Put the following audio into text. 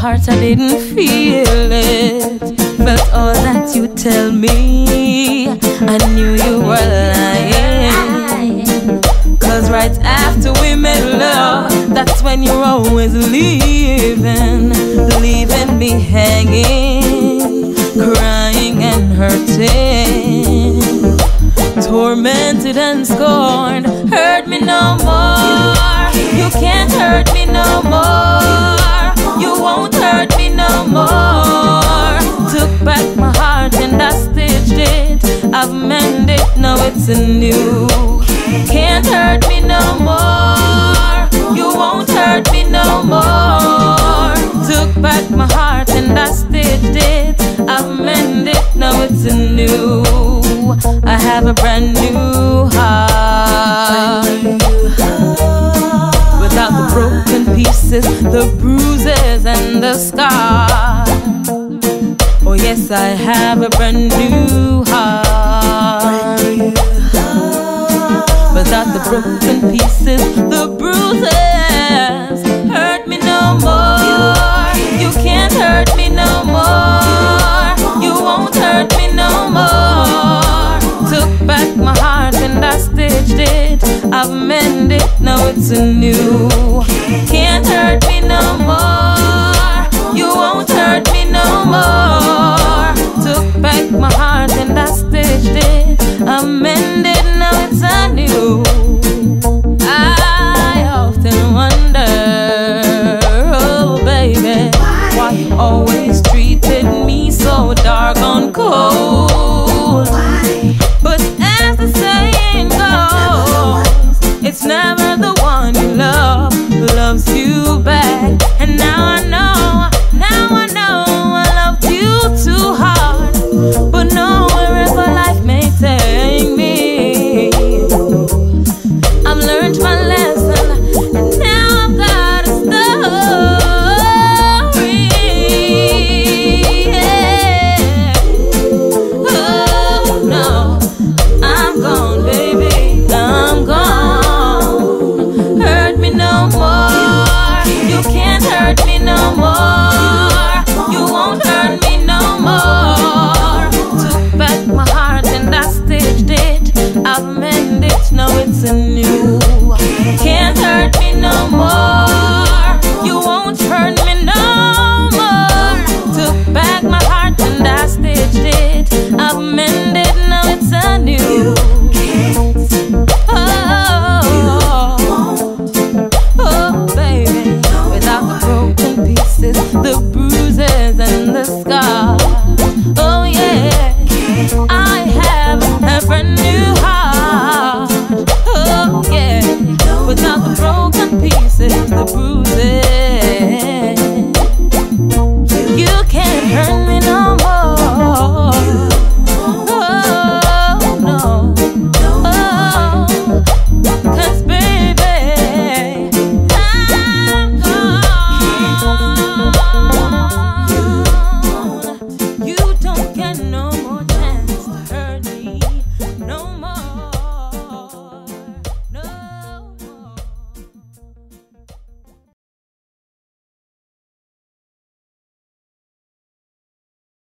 heart I didn't feel it. But all that you tell me. I knew you were lying. Cause right after we made love, that's when you're always leaving. Leaving me hanging, crying and hurting. Tormented and scorned, hurt me no more. You can't hurt me no it's a new. Can't hurt me no more. You won't hurt me no more. Took back my heart and I stitched it. I've mended, now it's a new. I have a brand new heart without the broken pieces, the bruises, and the scars. Oh, yes, I have a brand new heart. Without the broken pieces, the bruises hurt me no more. You can't hurt me no more. You won't hurt me no more. Took back my heart and I stitched it. I've mended, now it's new. Can't hurt me no more.